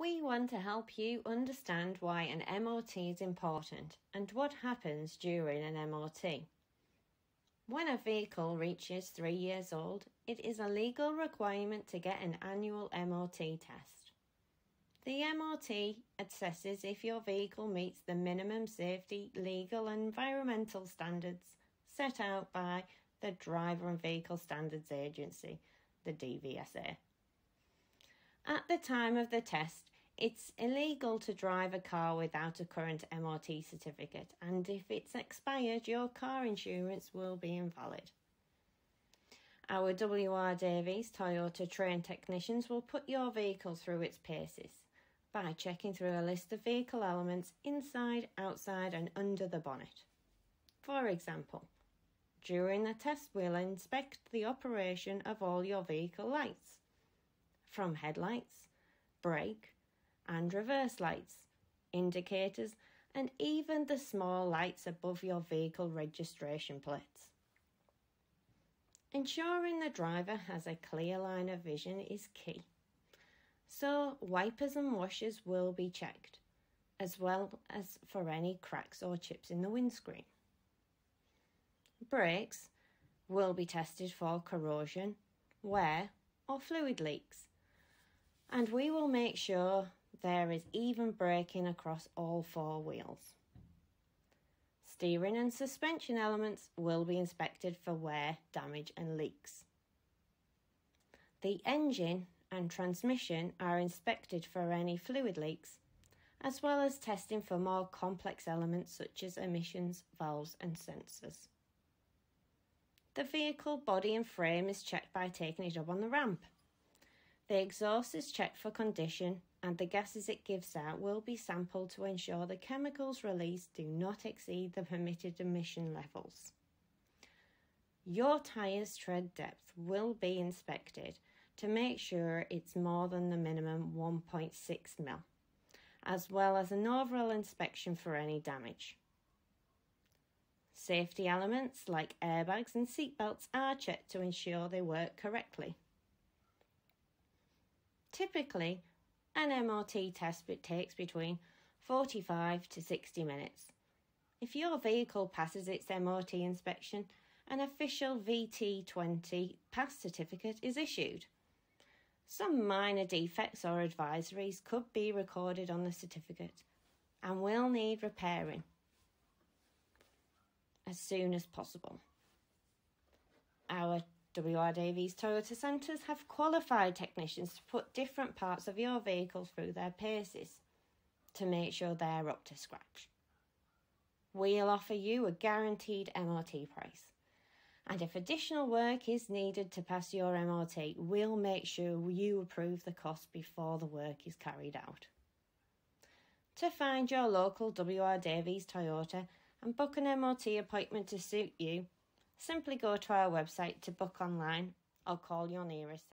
We want to help you understand why an MOT is important and what happens during an MOT. When a vehicle reaches three years old, it is a legal requirement to get an annual MOT test. The MOT assesses if your vehicle meets the minimum safety, legal, and environmental standards set out by the Driver and Vehicle Standards Agency, the DVSA. At the time of the test, it's illegal to drive a car without a current MOT certificate, and if it's expired, your car insurance will be invalid. Our WR Davies Toyota trained technicians will put your vehicle through its paces by checking through a list of vehicle elements inside, outside, and under the bonnet. For example, during the test, we'll inspect the operation of all your vehicle lights, from headlights, brake, and reverse lights, indicators, and even the small lights above your vehicle registration plates. Ensuring the driver has a clear line of vision is key. So, wipers and washers will be checked, as well as for any cracks or chips in the windscreen. Brakes will be tested for corrosion, wear, or fluid leaks. And we will make sure there is even braking across all four wheels. Steering and suspension elements will be inspected for wear, damage, and leaks. The engine and transmission are inspected for any fluid leaks, as well as testing for more complex elements such as emissions, valves, and sensors. The vehicle body and frame is checked by taking it up on the ramp. The exhaust is checked for condition and the gases it gives out will be sampled to ensure the chemicals released do not exceed the permitted emission levels. Your tyre's tread depth will be inspected to make sure it's more than the minimum 1.6 mil, as well as an overall inspection for any damage. Safety elements like airbags and seatbelts are checked to ensure they work correctly. Typically, an MOT test takes between 45 to 60 minutes. If your vehicle passes its MOT inspection, an official VT20 pass certificate is issued. Some minor defects or advisories could be recorded on the certificate and will need repairing as soon as possible. Our WR Davies Toyota Centres have qualified technicians to put different parts of your vehicle through their paces to make sure they're up to scratch. We'll offer you a guaranteed MOT price. And if additional work is needed to pass your MOT, we'll make sure you approve the cost before the work is carried out. To find your local WR Davies Toyota and book an MOT appointment to suit you, simply go to our website to book online or call your nearest